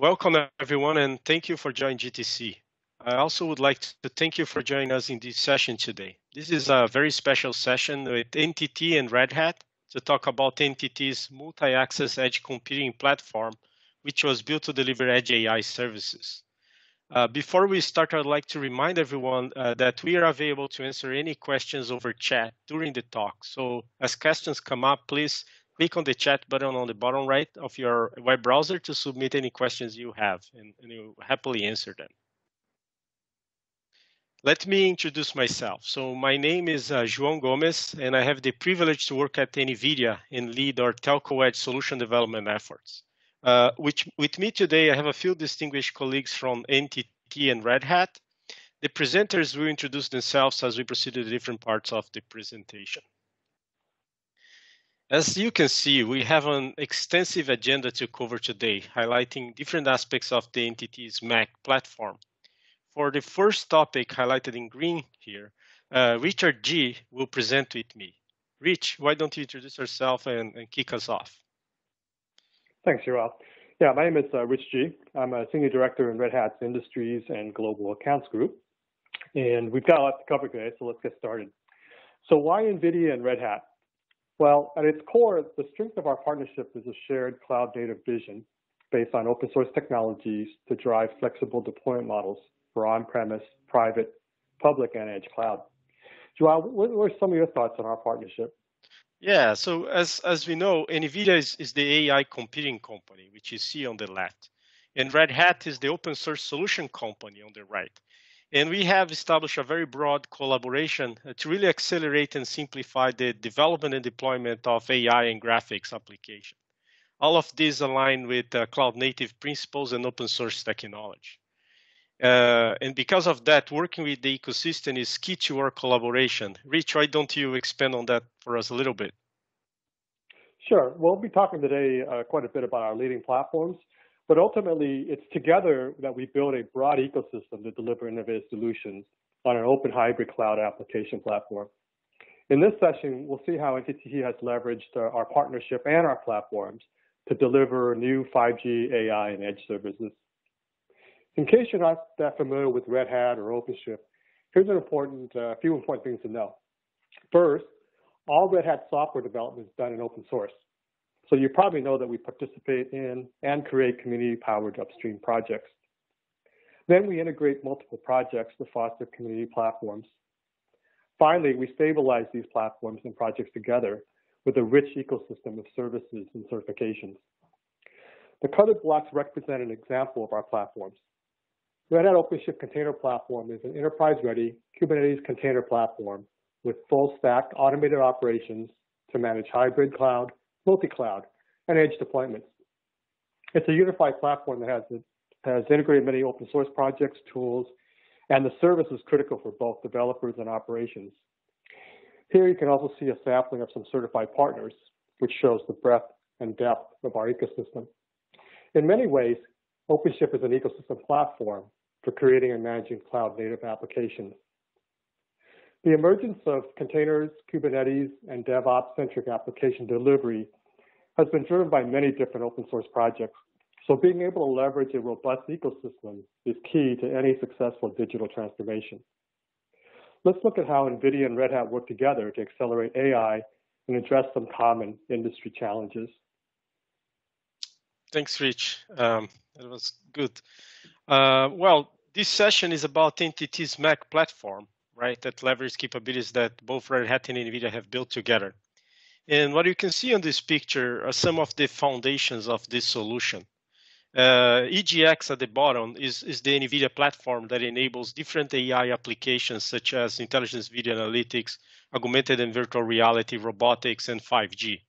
Welcome everyone and thank you for joining GTC. I also would like to thank you for joining us in this session today. This is a very special session with NTT and Red Hat to talk about NTT's multi-access edge computing platform, which was built to deliver edge AI services. Uh, before we start, I'd like to remind everyone uh, that we are available to answer any questions over chat during the talk. So as questions come up, please click on the chat button on the bottom right of your web browser to submit any questions you have, and, and we'll happily answer them. Let me introduce myself. So my name is uh, João Gomes, and I have the privilege to work at NVIDIA and lead our telco edge solution development efforts. Uh, which, with me today, I have a few distinguished colleagues from NTT and Red Hat. The presenters will introduce themselves as we proceed to the different parts of the presentation. As you can see, we have an extensive agenda to cover today, highlighting different aspects of the NTT's MEC platform. For the first topic highlighted in green here, uh, Richard G will present with me. Rich, why don't you introduce yourself and, and kick us off? Thanks, Joel. Yeah, my name is uh, Rich G. I'm a senior director in Red Hat's Industries and Global Accounts Group. And we've got a lot to cover today, so let's get started. So why NVIDIA and Red Hat? Well, at its core, the strength of our partnership is a shared cloud native vision based on open source technologies to drive flexible deployment models for on-premise, private, public, and edge cloud. Joel, what are some of your thoughts on our partnership? Yeah, so as, as we know, NVIDIA is, is the AI computing company, which you see on the left. And Red Hat is the open source solution company on the right. And we have established a very broad collaboration to really accelerate and simplify the development and deployment of AI and graphics application. All of these align with uh, cloud native principles and open source technology. Uh, and because of that, working with the ecosystem is key to our collaboration. Rich, why don't you expand on that for us a little bit? Sure. We'll be talking today uh, quite a bit about our leading platforms, but ultimately it's together that we build a broad ecosystem to deliver innovative solutions on an open hybrid cloud application platform. In this session, we'll see how NTT has leveraged uh, our partnership and our platforms to deliver new 5G, AI, and edge services in case you're not that familiar with Red Hat or OpenShift, here's an important, uh, few important things to know. First, all Red Hat software development is done in open source. So you probably know that we participate in and create community-powered upstream projects. Then we integrate multiple projects to foster community platforms. Finally, we stabilize these platforms and projects together with a rich ecosystem of services and certifications. The colored blocks represent an example of our platforms. Red Hat OpenShift Container Platform is an enterprise-ready Kubernetes container platform with full-stack automated operations to manage hybrid cloud, multi-cloud, and edge deployments. It's a unified platform that has, has integrated many open source projects, tools, and the service is critical for both developers and operations. Here you can also see a sampling of some certified partners, which shows the breadth and depth of our ecosystem. In many ways, OpenShift is an ecosystem platform for creating and managing cloud native applications. The emergence of containers, Kubernetes, and DevOps centric application delivery has been driven by many different open source projects. So being able to leverage a robust ecosystem is key to any successful digital transformation. Let's look at how NVIDIA and Red Hat work together to accelerate AI and address some common industry challenges. Thanks, Rich. Um, that was good. Uh, well, this session is about NTT's MEC platform, right, that leverages capabilities that both Red Hat and NVIDIA have built together. And what you can see on this picture are some of the foundations of this solution. Uh, EGX at the bottom is, is the NVIDIA platform that enables different AI applications such as intelligence video analytics, augmented and virtual reality, robotics, and 5G.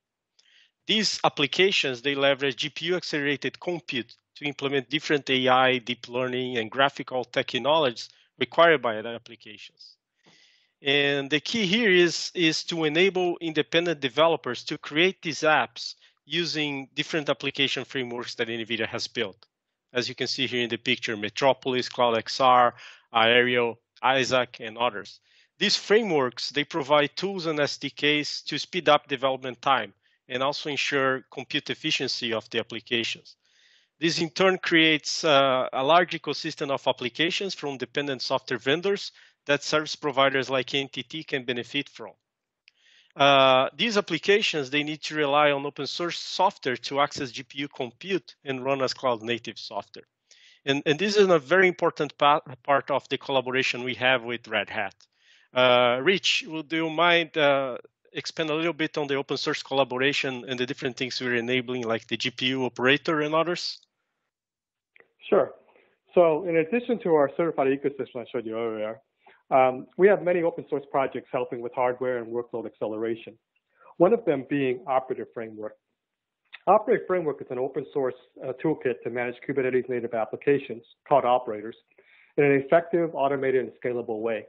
These applications, they leverage GPU accelerated compute to implement different AI, deep learning, and graphical technologies required by the applications. And the key here is, is to enable independent developers to create these apps using different application frameworks that NVIDIA has built. As you can see here in the picture, Metropolis, CloudXR, Aerial, Isaac, and others. These frameworks, they provide tools and SDKs to speed up development time and also ensure compute efficiency of the applications. This in turn creates uh, a large ecosystem of applications from dependent software vendors that service providers like NTT can benefit from. Uh, these applications, they need to rely on open source software to access GPU compute and run as cloud native software. And, and this is a very important pa part of the collaboration we have with Red Hat. Uh, Rich, would you mind uh, expand a little bit on the open source collaboration and the different things we're enabling, like the GPU operator and others? Sure. So in addition to our certified ecosystem I showed you earlier, um, we have many open source projects helping with hardware and workload acceleration. One of them being Operator Framework. Operator Framework is an open source uh, toolkit to manage Kubernetes native applications called operators in an effective, automated, and scalable way.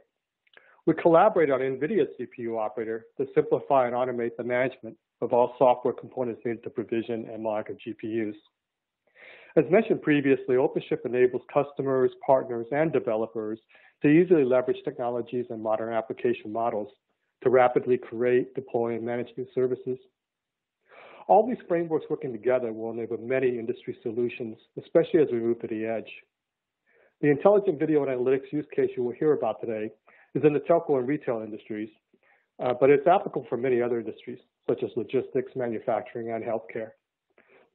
We collaborate on NVIDIA's GPU operator to simplify and automate the management of all software components needed to provision and monitor GPUs. As mentioned previously, OpenShift enables customers, partners, and developers to easily leverage technologies and modern application models to rapidly create, deploy, and manage new services. All these frameworks working together will enable many industry solutions, especially as we move to the edge. The intelligent video and analytics use case you will hear about today is in the telco and retail industries, uh, but it's applicable for many other industries, such as logistics, manufacturing, and healthcare.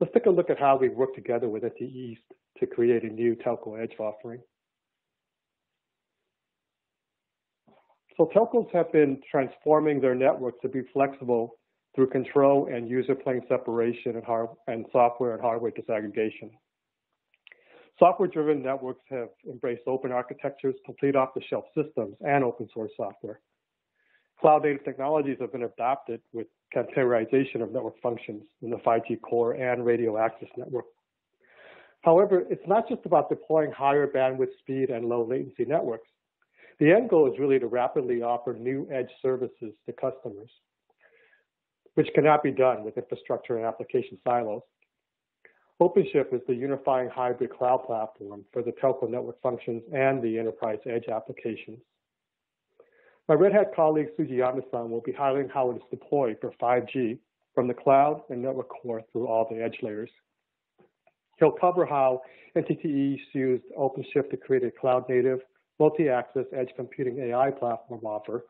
Let's take a look at how we've worked together with NTT East to create a new telco edge offering. So telcos have been transforming their networks to be flexible through control and user plane separation and, hard, and software and hardware disaggregation. Software-driven networks have embraced open architectures, complete off-the-shelf systems, and open source software. Cloud-native technologies have been adopted with containerization of network functions in the 5G core and radio access network. However, it's not just about deploying higher bandwidth speed and low latency networks. The end goal is really to rapidly offer new edge services to customers, which cannot be done with infrastructure and application silos. OpenShift is the unifying hybrid cloud platform for the telco network functions and the enterprise edge applications. My Red Hat colleague Sugiyama-san will be highlighting how it is deployed for 5G from the cloud and network core through all the edge layers. He'll cover how NTT East used OpenShift to create a cloud-native, multi-access edge computing AI platform offer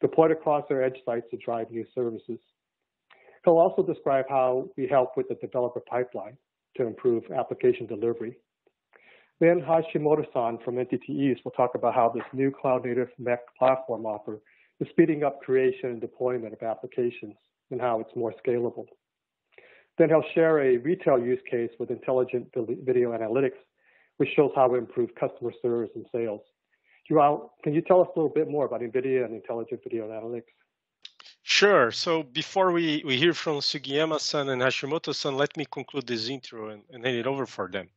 deployed across their edge sites to drive new services. He'll also describe how we help with the developer pipeline to improve application delivery. Then Hashimoto-san from NTT East will talk about how this new cloud-native MEC platform offer is speeding up creation and deployment of applications and how it's more scalable. Then he'll share a retail use case with intelligent video analytics, which shows how to improve customer service and sales. Can you tell us a little bit more about NVIDIA and intelligent video analytics? Sure. So before we, we hear from Sugiyama-san and Hashimoto-san, let me conclude this intro and, and hand it over for them.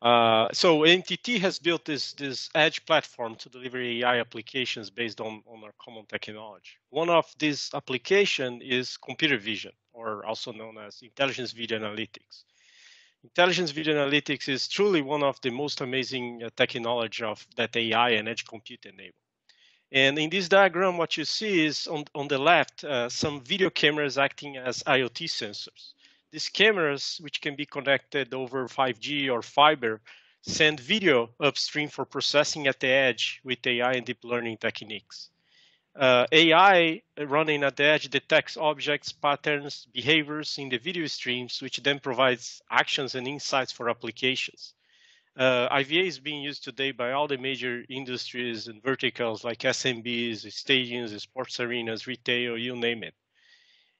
Uh, so NTT has built this, this edge platform to deliver AI applications based on, on our common technology. One of these application is computer vision, or also known as intelligence video analytics. Intelligence video analytics is truly one of the most amazing uh, technology of that AI and edge compute enable. And in this diagram, what you see is on, on the left, uh, some video cameras acting as IoT sensors. These cameras, which can be connected over 5G or fiber, send video upstream for processing at the edge with AI and deep learning techniques. Uh, AI running at the edge detects objects, patterns, behaviors in the video streams, which then provides actions and insights for applications. Uh, IVA is being used today by all the major industries and verticals like SMBs, stadiums, sports arenas, retail, you name it.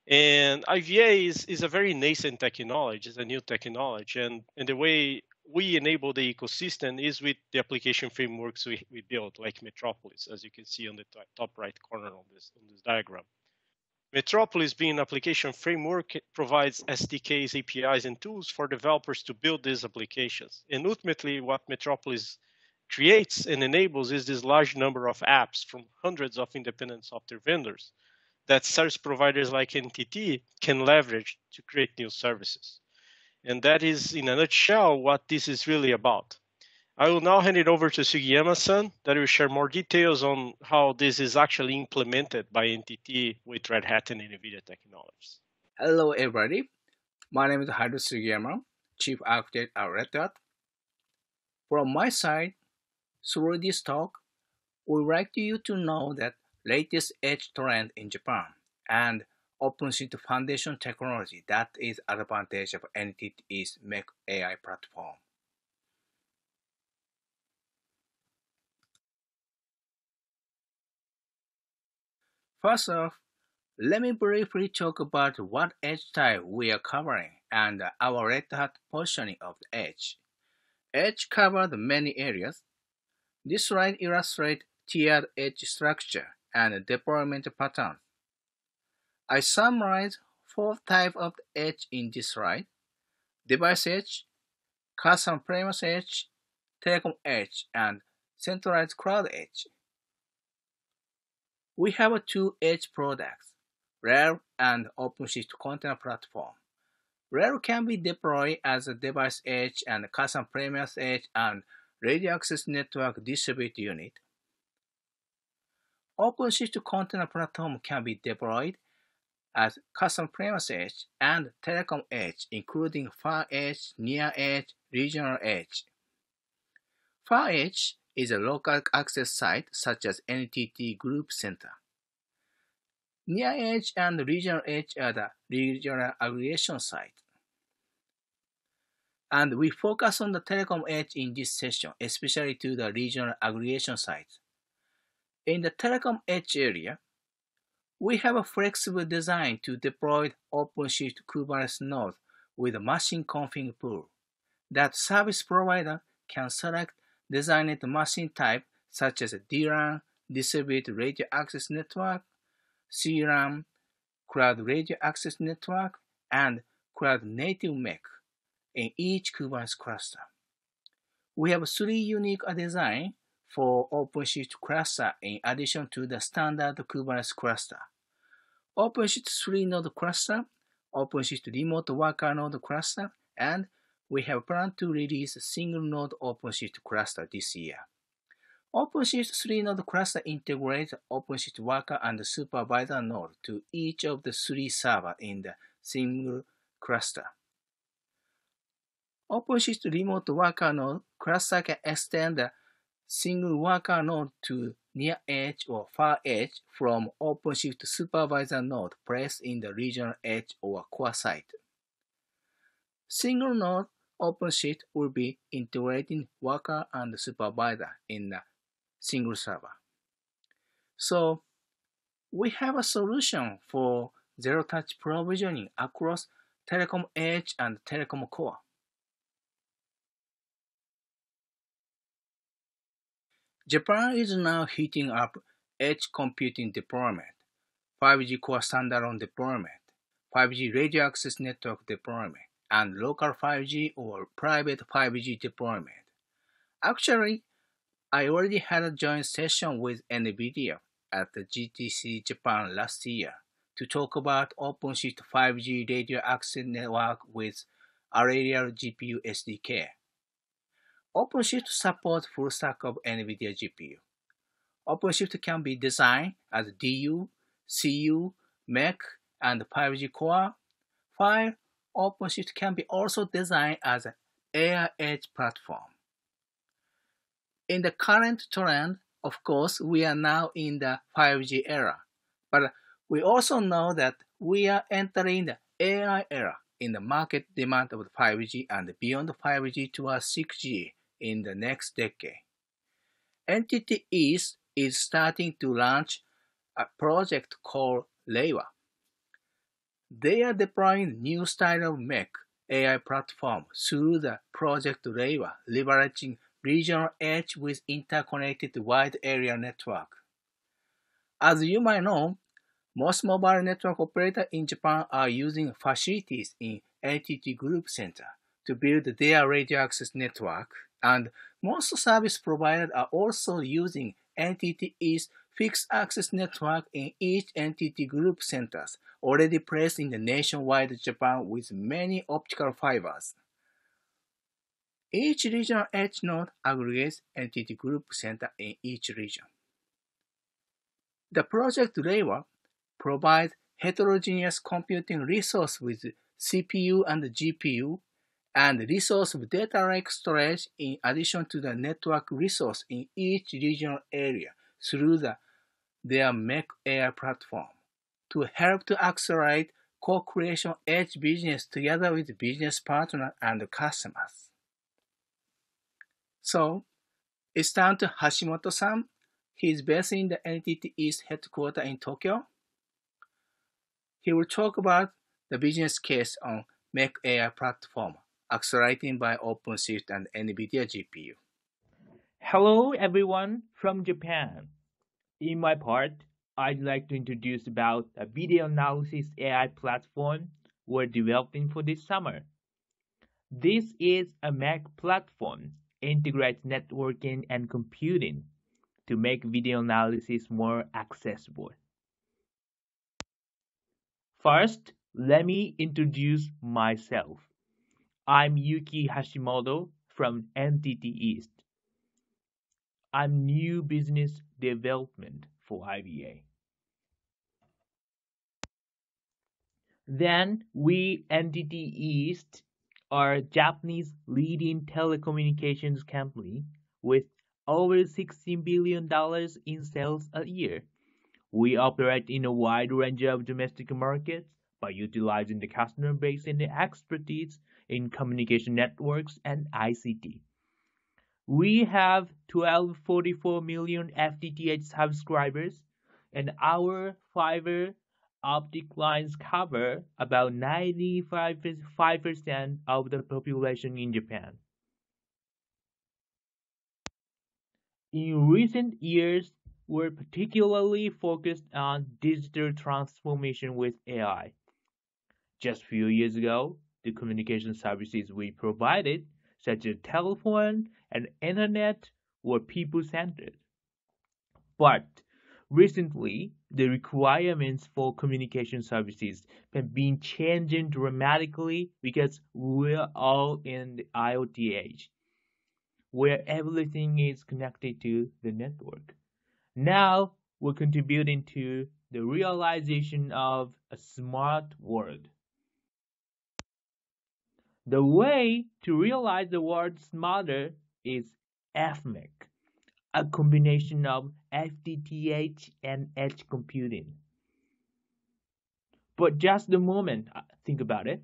And IVA is, is a very nascent technology, it's a new technology. And, and the way we enable the ecosystem is with the application frameworks we, we like Metropolis, as you can see on the top right corner on this, on this diagram. Metropolis being an application framework provides SDKs, APIs, and tools for developers to build these applications. And ultimately, what Metropolis creates and enables is this large number of apps from hundreds of independent software vendors that service providers like NTT can leverage to create new services. And that is, in a nutshell, what this is really about. I will now hand it over to Sugiyama-san that will share more details on how this is actually implemented by NTT with Red Hat and NVIDIA technologies. Hello, everybody. My name is Haru Sugiyama. Chief Architect at Red Hat. From my side, through this talk, we'd like you to know that latest edge trend in Japan and OpenShift foundation technology that is advantage of NTT's MEC AI platform. First off, let me briefly talk about what edge type we are covering and our Red Hat positioning of the edge. Edge covered many areas. This slide illustrates tiered edge structure and deployment patterns. I summarize four types of edge in this slide. Device edge, custom premise edge, telecom edge, and centralized cloud edge. We have two edge products, RHEL and OpenShift Container Platform. RHEL can be deployed as a device edge and custom premise edge and radio access network distributed unit. OpenShift Container Platform can be deployed as custom premise edge and telecom edge, including far edge, near edge, regional edge. Far edge is a local access site such as NTT Group Center. Near edge and regional edge are the regional aggregation site. And we focus on the telecom edge in this session, especially to the regional aggregation site. In the telecom edge area, we have a flexible design to deploy OpenShift Kubernetes node with a machine config pool that service provider can select designed machine type such as D-RAN, distributed radio access network, C-RAN, cloud radio access network, and cloud native MEC in each Kubernetes cluster. We have three unique designs for OpenShift cluster in addition to the standard Kubernetes cluster. OpenShift 3 node cluster, OpenShift remote worker node cluster, and we have planned to release a single node OpenShift cluster this year. OpenShift 3 node cluster integrates OpenShift worker and supervisor node to each of the three servers in the single cluster. OpenShift remote worker node cluster can extend the single worker node to near edge or far edge from OpenShift supervisor node placed in the regional edge or core site. Single node OpenShift will be integrating worker and supervisor in a single server. So we have a solution for zero-touch provisioning across telecom edge and telecom core. Japan is now heating up edge computing deployment, 5G core standalone deployment, 5G radio access network deployment, and local 5G or private 5G deployment. Actually, I already had a joint session with NVIDIA at the GTC Japan last year to talk about OpenShift 5G radio access network with Aerial GPU SDK. OpenShift supports full stack of NVIDIA GPU. OpenShift can be designed as DU, CU, MEC, and 5G core, while OpenShift can be also designed as an AI edge platform. In the current trend, of course, we are now in the 5G era, but we also know that we are entering the AI era in the market demand of 5G and beyond 5G towards 6G in the next decade. NTT East is starting to launch a project called Reiwa. They are deploying new style of MEC AI platform through the project Reiwa, leveraging regional edge with interconnected wide area network. As you might know, most mobile network operators in Japan are using facilities in NTT Group Center to build their radio access network and most service providers are also using NTT East fixed access network in each NTT group centers already placed in the nationwide Japan with many optical fibers. Each regional edge node aggregates NTT group center in each region. The project Reiwa provides heterogeneous computing resource with CPU and GPU and resource of data lake storage in addition to the network resource in each regional area through the, their MEC AI platform to help to accelerate co-creation edge business together with business partners and customers. So, it's down to Hashimoto-san. He is based in the NTT East headquarters in Tokyo. He will talk about the business case on MEC AI platform, accelerating by OpenShift and NVIDIA GPU. Hello everyone from Japan. In my part, I'd like to introduce about a video analysis AI platform we're developing for this summer. This is a MEC platform integrates networking and computing to make video analysis more accessible. First, let me introduce myself. I'm Yuki Hashimoto from NTT East. I'm new business development for IVA. Then we NTT East are Japanese leading telecommunications company with over $16 billion in sales a year. We operate in a wide range of domestic markets by utilizing the customer base and the expertise in communication networks and ICT. We have 1244 million FTTH subscribers and our fiber optic lines cover about 95% of the population in Japan. In recent years, we're particularly focused on digital transformation with AI. Just a few years ago, the communication services we provided, such as telephone and internet, were people centered. But recently, the requirements for communication services have been changing dramatically because we're all in the IoT age, where everything is connected to the network. Now, we're contributing to the realization of a smart world. The way to realize the world smarter is FMEC a combination of FTTH and edge computing. But just the moment, uh, think about it.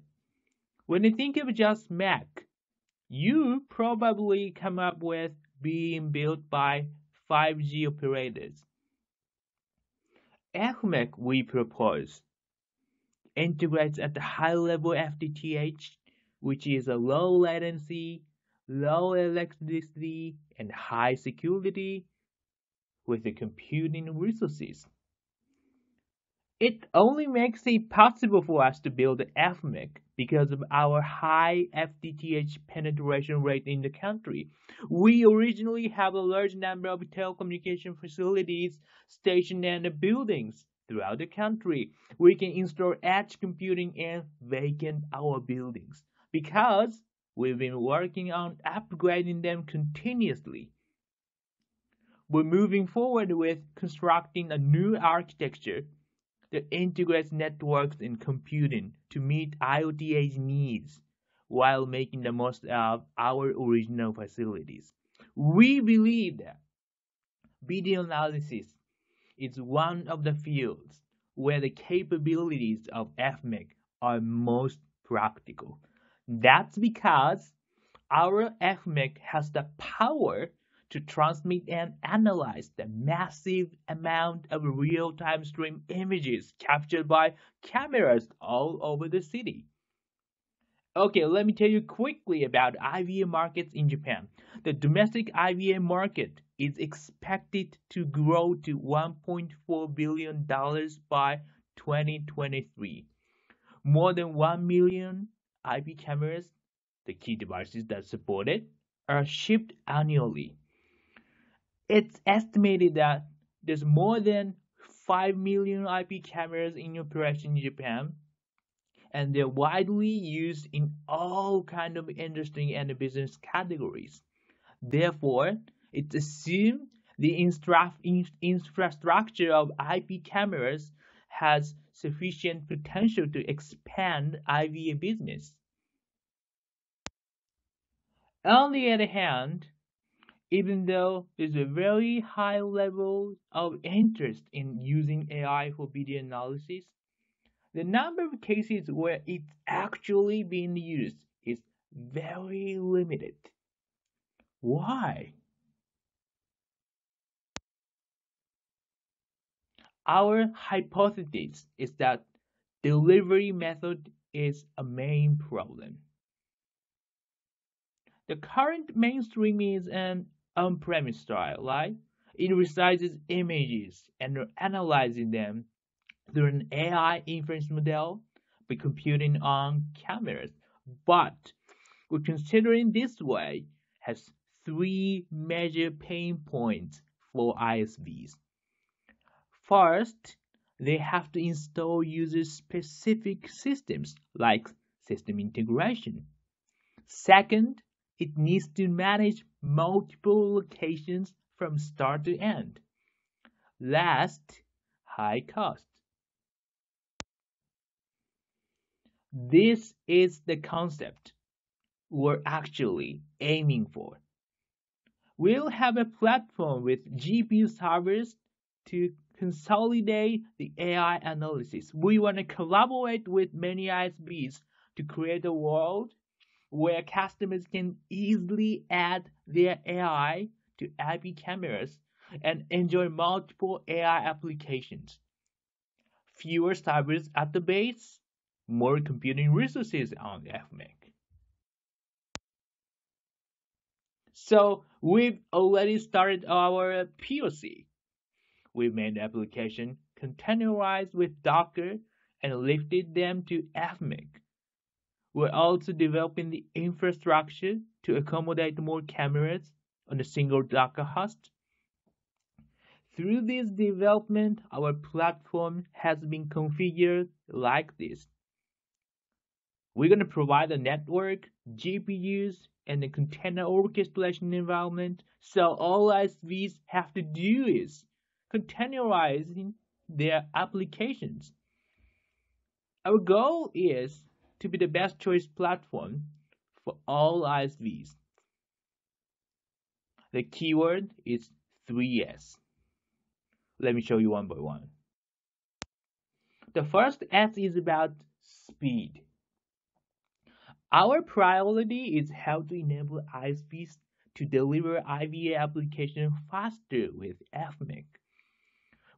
When you think of just MEC, you probably come up with being built by 5G operators. FMEC we propose integrates at the high level FTTH, which is a low latency, low electricity, and high security with the computing resources. It only makes it possible for us to build FMEC because of our high FTTH penetration rate in the country. We originally have a large number of telecommunication facilities, stations, and buildings throughout the country. We can install edge computing and vacant our buildings because We've been working on upgrading them continuously. We're moving forward with constructing a new architecture that integrates networks and computing to meet IoTA's needs while making the most of our original facilities. We believe that video analysis is one of the fields where the capabilities of FMEC are most practical. That's because our FMEC has the power to transmit and analyze the massive amount of real-time stream images captured by cameras all over the city. Okay, let me tell you quickly about IVA markets in Japan. The domestic IVA market is expected to grow to $1.4 billion by 2023. More than 1 million IP cameras, the key devices that support it, are shipped annually. It's estimated that there's more than 5 million IP cameras in operation in Japan, and they're widely used in all kind of industry and business categories. Therefore, it's assumed the infrastructure of IP cameras has sufficient potential to expand IVA business. On the other hand, even though there's a very high level of interest in using AI for video analysis, the number of cases where it's actually being used is very limited. Why? Our hypothesis is that delivery method is a main problem. The current mainstream is an on-premise style, right? It resizes images and analyzes them through an AI inference model by computing on cameras. But we're considering this way has three major pain points for ISVs. First, they have to install user-specific systems like system integration. Second, it needs to manage multiple locations from start to end. Last, high cost. This is the concept we're actually aiming for. We'll have a platform with GPU servers to consolidate the AI analysis. We want to collaborate with many ISVs to create a world where customers can easily add their AI to IP cameras and enjoy multiple AI applications. Fewer servers at the base, more computing resources on FMEC. So we've already started our POC. We've made the application containerized with Docker and lifted them to FMEC. We're also developing the infrastructure to accommodate more cameras on a single Docker host. Through this development, our platform has been configured like this. We're going to provide a network, GPUs, and a container orchestration environment. So all ISVs have to do is containerizing their applications. Our goal is to be the best choice platform for all ISVs. The keyword is 3S. Let me show you one by one. The first S is about speed. Our priority is how to enable ISVs to deliver IVA application faster with FMEC.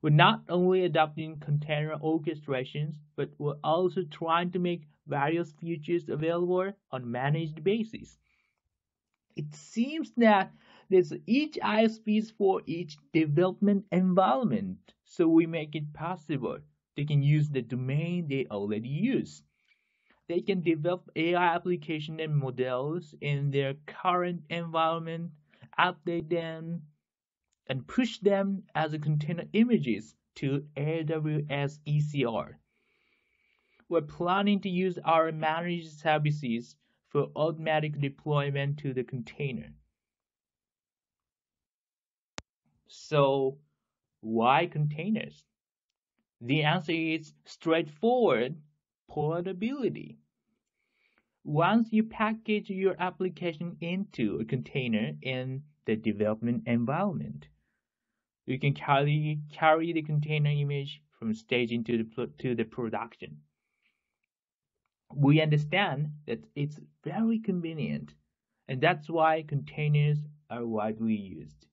We're not only adopting container orchestrations, but we're also trying to make various features available on managed basis. It seems that there's each ISVs for each development environment, so we make it possible they can use the domain they already use. They can develop AI application and models in their current environment, update them, and push them as a container images to AWS ECR. We're planning to use our managed services for automatic deployment to the container. So, why containers? The answer is straightforward portability. Once you package your application into a container in the development environment, you can carry, carry the container image from staging to the, to the production. We understand that it's very convenient, and that's why containers are widely used.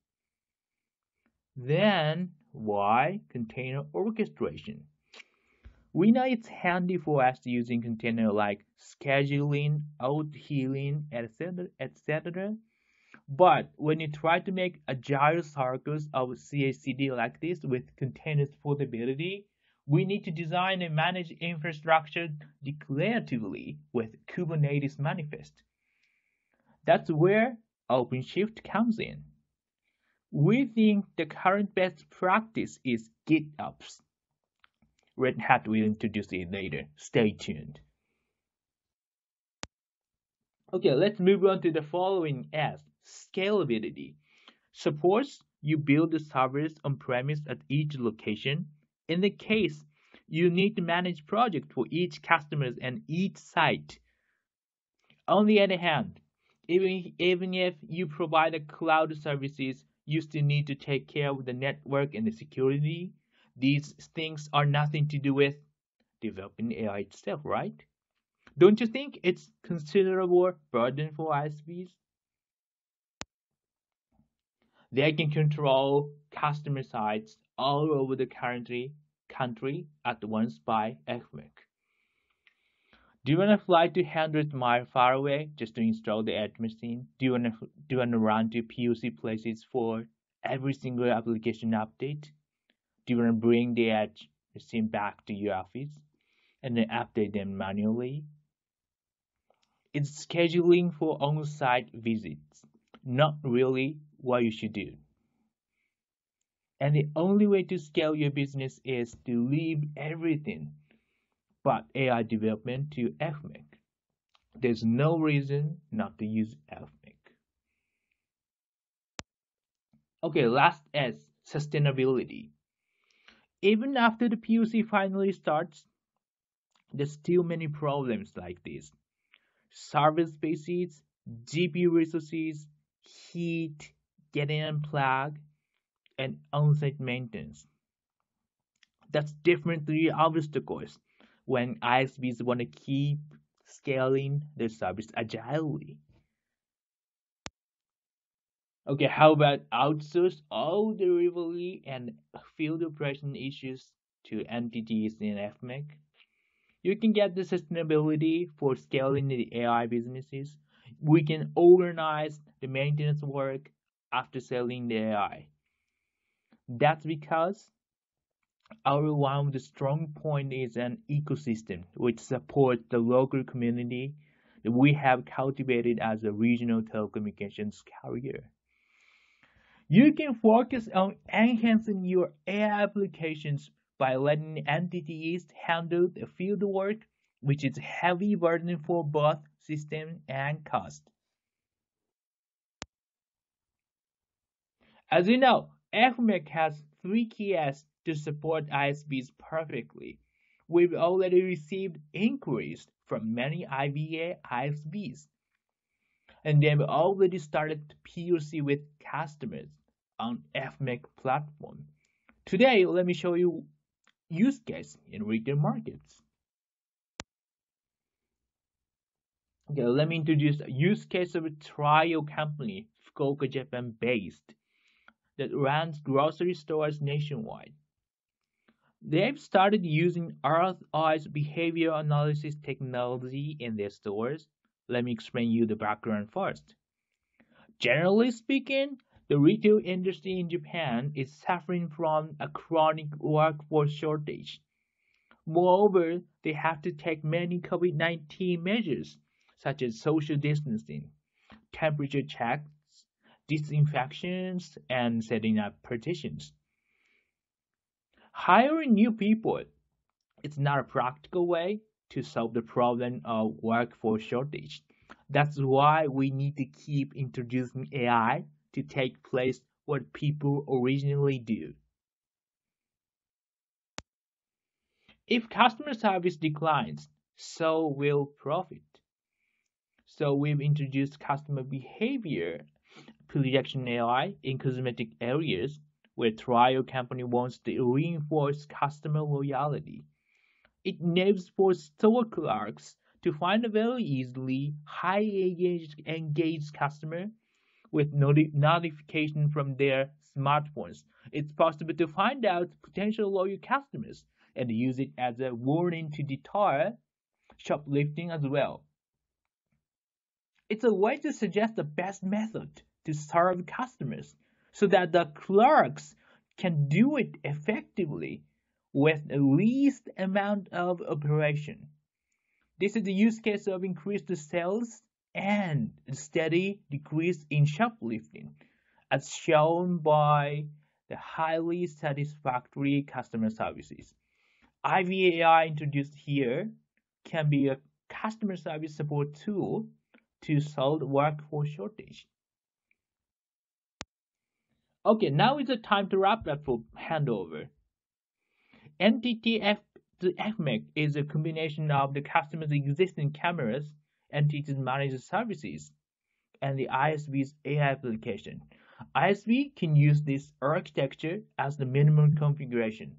Then, why container orchestration? We know it's handy for us using container like scheduling, auto healing, etc., etc. But when you try to make agile circles of CI/CD like this with containers portability, we need to design and manage infrastructure declaratively with Kubernetes manifest. That's where OpenShift comes in. We think the current best practice is GitOps. Red Hat will introduce it later. Stay tuned. Okay, let's move on to the following S scalability. Suppose you build the servers on premise at each location. In the case, you need to manage projects for each customers and each site. On the other hand, even even if you provide a cloud services, you still need to take care of the network and the security. These things are nothing to do with developing AI itself, right? Don't you think it's considerable burden for ISVs? They can control customer sites all over the country country at once by FMEC. Do you want to fly to hundreds miles far away just to install the edge machine? Do you want to do you want to run to POC places for every single application update? Do you want to bring the edge machine back to your office and then update them manually? It's scheduling for on-site visits, not really what you should do. And the only way to scale your business is to leave everything but AI development to FMEC. There's no reason not to use FMEC. Okay, last S, sustainability. Even after the POC finally starts, there's still many problems like this. Service spaces, GPU resources, heat, getting unplugged, and on-site maintenance. That's different definitely obstacles when ISVs want to keep scaling their service agilely. Okay, how about outsource all delivery and field operation issues to entities in FMEC? You can get the sustainability for scaling the AI businesses. We can organize the maintenance work after selling the AI. That's because our one of the strong point is an ecosystem which supports the local community that we have cultivated as a regional telecommunications carrier. You can focus on enhancing your AI applications by letting entities handle the field work, which is heavy burden for both system and cost. As you know, FMEC has three keys to support ISVs perfectly. We've already received inquiries from many IVA ISVs, and they've already started POC with customers on FMEC platform. Today, let me show you use case in retail markets. Okay, let me introduce a use case of a trial company, Fukuoka, Japan based, that runs grocery stores nationwide. They've started using ROI's behavior analysis technology in their stores. Let me explain you the background first. Generally speaking, the retail industry in Japan is suffering from a chronic workforce shortage. Moreover, they have to take many COVID 19 measures, such as social distancing, temperature checks, disinfections, and setting up partitions. Hiring new people is not a practical way to solve the problem of workforce shortage. That's why we need to keep introducing AI to take place what people originally do. If customer service declines, so will profit. So we've introduced customer behavior prediction AI in cosmetic areas where trial company wants to reinforce customer loyalty. It enables for store clerks to find a very easily high engaged, engaged customer with noti- notification from their smartphones. It's possible to find out potential loyal customers and use it as a warning to deter shoplifting as well. It's a way to suggest the best method to serve customers so that the clerks can do it effectively with the least amount of operation. This is the use case of increased sales and steady decrease in shoplifting, as shown by the highly satisfactory customer services. IVAI introduced here can be a customer service support tool to solve workforce shortage. Okay, now is the time to wrap up for handover. NTT FMEC is a combination of the customer's existing cameras, NTT's managed services, and the ISV's AI application. ISV can use this architecture as the minimum configuration.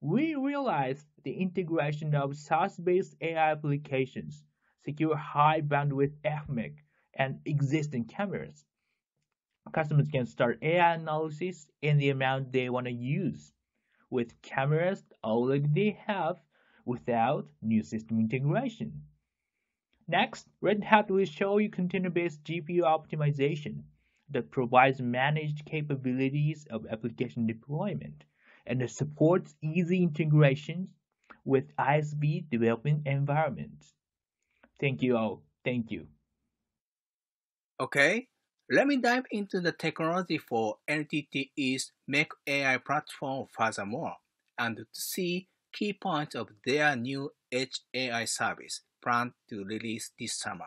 We realize the integration of SaaS-based AI applications, secure high bandwidth FMEC, and existing cameras. Customers can start AI analysis in the amount they want to use with cameras already they have without new system integration. Next, Red Hat will show you container-based GPU optimization that provides managed capabilities of application deployment and supports easy integrations with ISV development environments. Thank you all. Thank you. Okay, let me dive into the technology for NTT East MEC AI platform furthermore and to see key points of their new Edge AI service planned to release this summer.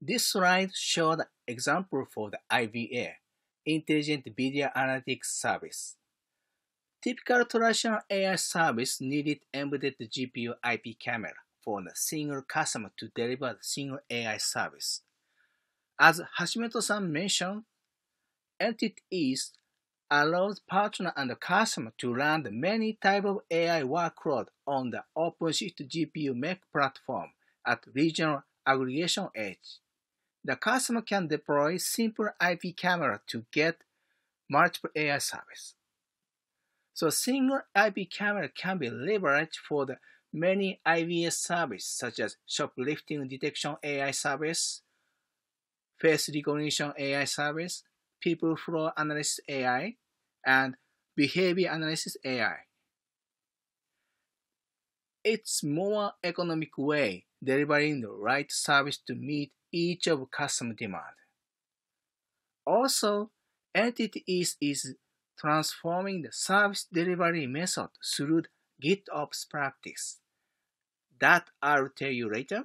This slide shows example for the IVA, Intelligent Video Analytics Service. Typical traditional AI service needed embedded GPU IP camera for a single customer to deliver the single AI service. As Hashimoto-san mentioned, NTT East allows partner and customer to run many type of AI workload on the OpenShift GPU MEC platform at regional aggregation edge. The customer can deploy simple IP camera to get multiple AI service. So single IP camera can be leveraged for the many IVS services such as shoplifting detection AI service, face recognition AI service, people flow analysis AI, and behavior analysis AI. It's more economic way delivering the right service to meet each of customer demand. Also, East is transforming the service delivery method through GitOps practice that I'll tell you later,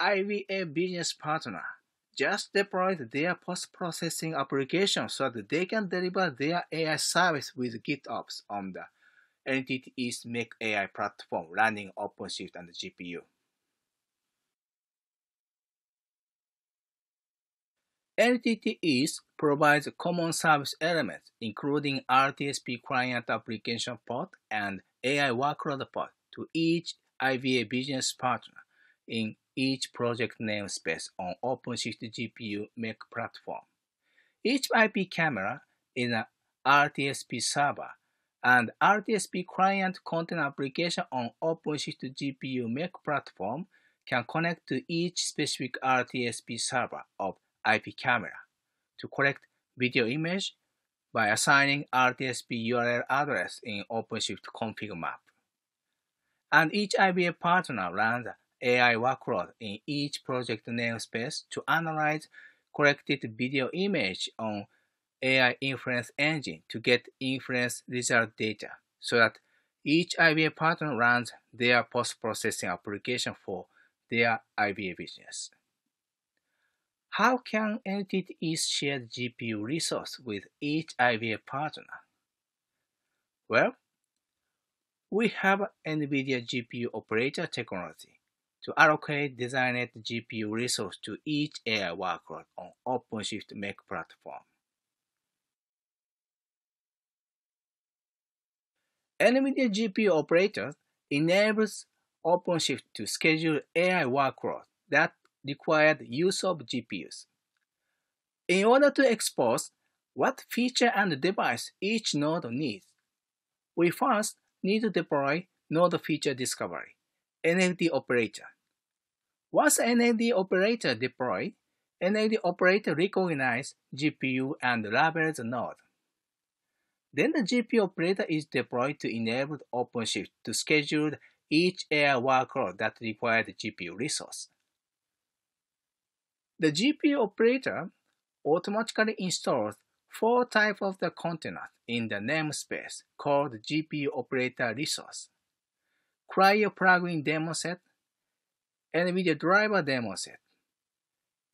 IVA business partner just deployed their post-processing application so that they can deliver their AI service with GitOps on the NTT East MEC AI platform running OpenShift and GPU. NTT East provides common service elements including RTSP client application pod and AI workload pod to each IVA business partner in each project namespace on OpenShift GPU MEC platform. Each IP camera is an RTSP server, and RTSP client content application on OpenShift GPU MEC platform can connect to each specific RTSP server of IP camera to collect video image by assigning RTSP URL address in OpenShift config map and each IVA partner runs AI workload in each project namespace to analyze collected video image on AI inference engine to get inference result data so that each IVA partner runs their post-processing application for their IVA business. How can East share GPU resource with each IVA partner? Well, we have NVIDIA GPU operator technology to allocate designated GPU resource to each AI workload on OpenShift MEC platform. NVIDIA GPU operator enables OpenShift to schedule AI workloads that require the use of GPUs. In order to expose what feature and device each node needs, we first need to deploy node feature discovery, NFD operator. Once NFD operator deployed, NFD operator recognizes GPU and labels the node. Then the GPU operator is deployed to enable OpenShift to schedule each AI workload that requires GPU resource. The GPU operator automatically installs four types of the containers in the namespace called GPU operator resource. CRI-O plugin daemon set, NVIDIA driver daemon set,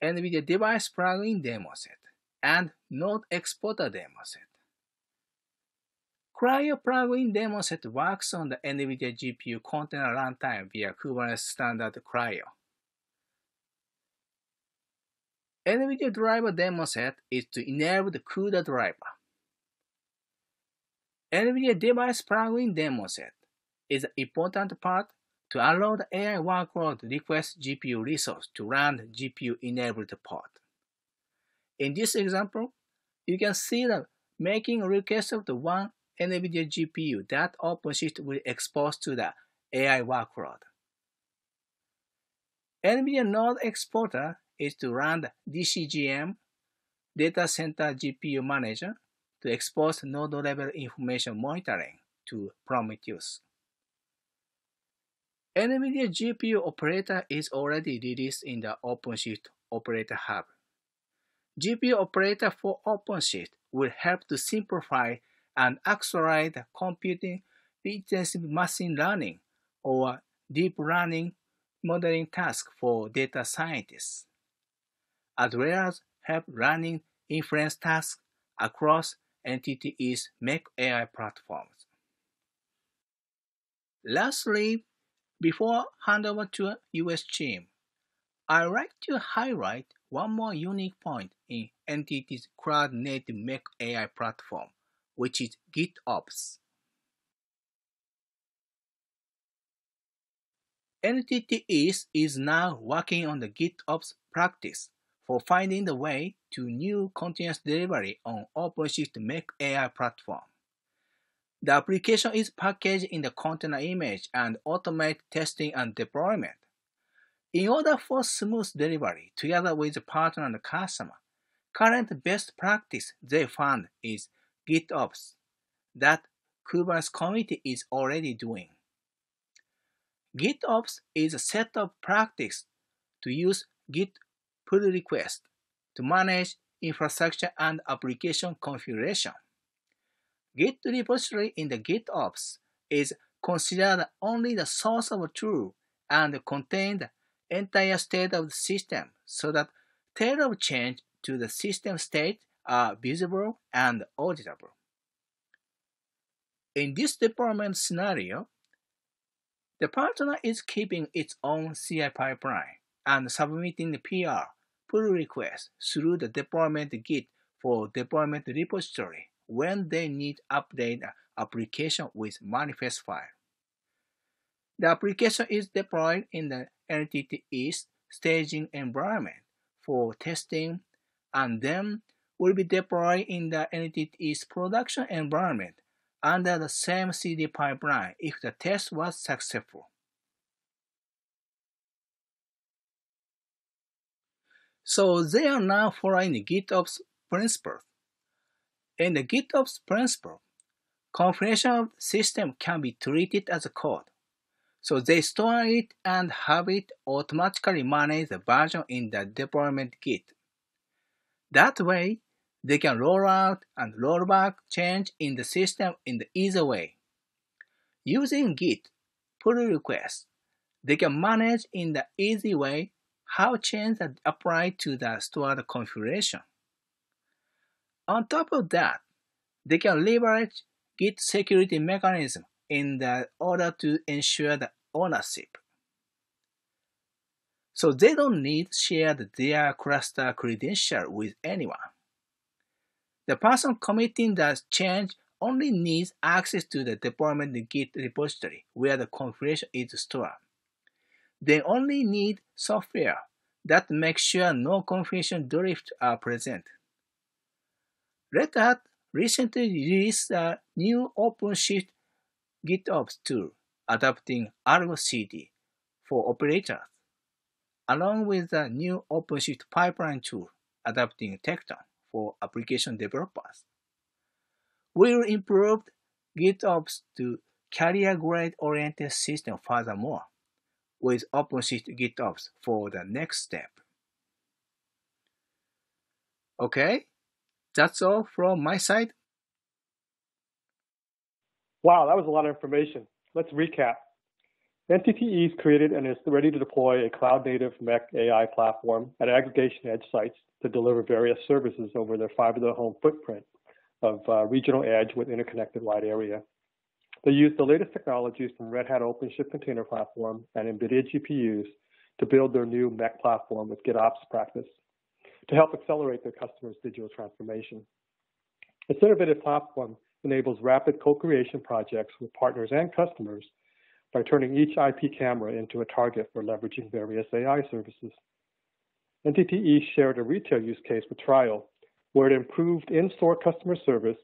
NVIDIA device plugin daemon set, and node exporter daemon set. CRI-O plugin daemon set works on the NVIDIA GPU container runtime via Kubernetes standard NVIDIA driver daemon set is to enable the CUDA driver. NVIDIA device plugin daemon set is an important part to allow the AI workload request GPU resource to run GPU-enabled pod. In this example, you can see that making a request of the one NVIDIA GPU that OpenShift will expose to the AI workload. NVIDIA Node Exporter is to run the DCGM Data Center GPU Manager to expose node level information monitoring to Prometheus. NVIDIA GPU Operator is already released in the OpenShift Operator Hub. GPU Operator for OpenShift will help to simplify and accelerate computing intensive machine learning or deep learning modeling tasks for data scientists, as well as help running inference tasks across NTT's MEC AI platforms. Lastly, before hand over to US Jim, I'd like to highlight one more unique point in NTT's cloud-native MEC AI platform, which is GitOps. NTT East is now working on the GitOps practice for finding the way to new continuous delivery on OpenShift MEC AI platform. The application is packaged in the container image and automate testing and deployment. In order for smooth delivery together with the partner and the customer, current best practice they found is GitOps that Kubernetes community is already doing. GitOps is a set of practice to use Git pull request to manage infrastructure and application configuration. Git repository in the GitOps is considered only the source of truth and contain the entire state of the system so that tail of change to the system state are visible and auditable. In this deployment scenario, the partner is keeping its own CI pipeline and submitting the PR pull request through the deployment Git for deployment repository when they need update the application with manifest file. The application is deployed in the NTT East staging environment for testing and then will be deployed in the NTT East production environment under the same CD pipeline if the test was successful. So they are now following GitOps principle. In the GitOps principle, configuration of system can be treated as a code. So they store it and have it automatically manage the version in the deployment Git. That way, they can roll out and roll back change in the system in the easy way. Using Git pull requests, they can manage in the easy way how changes are applied to the stored configuration. On top of that, they can leverage Git security mechanism in order to ensure the ownership. So they don't need share their cluster credential with anyone. The person committing the change only needs access to the deployment Git repository where the configuration is stored. They only need software that makes sure no configuration drift are present. Red Hat recently released a new OpenShift GitOps tool adapting Argo CD for operators, along with a new OpenShift pipeline tool adapting Tekton for application developers. We'll improve GitOps to carrier-grade oriented system furthermore with OpenShift GitOps for the next step. Okay, that's all from my side. Wow, that was a lot of information. Let's recap. NTT East created and is ready to deploy a cloud-native MEC AI platform at aggregation edge sites to deliver various services over their fiber-to-the-home footprint of uh, regional edge with interconnected wide area. They use the latest technologies from Red Hat OpenShift Container Platform and NVIDIA GPUs to build their new MEC platform with GitOps practice to help accelerate their customers' digital transformation. This innovative platform enables rapid co-creation projects with partners and customers by turning each IP camera into a target for leveraging various AI services. NTT East shared a retail use case with Trial, where it improved in-store customer service,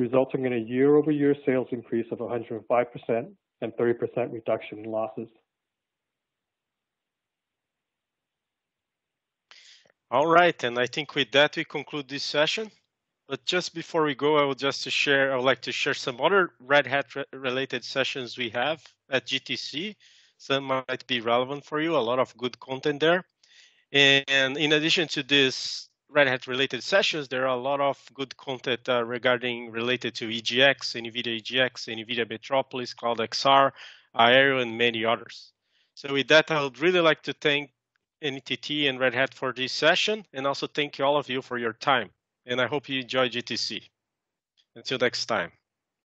resulting in a year-over-year sales increase of 105% and 30% reduction in losses. All right, and I think with that we conclude this session. But just before we go, I would just to share, I would like to share some other Red Hat re related sessions we have at GTC. Some might be relevant for you, a lot of good content there. And in addition to this Red Hat related sessions, there are a lot of good content uh, regarding related to EGX, NVIDIA EGX, NVIDIA Metropolis, Cloud XR, Aero, and many others. So with that, I would really like to thank NTT and Red Hat for this session, and also thank you all of you for your time. And I hope you enjoy GTC. Until next time.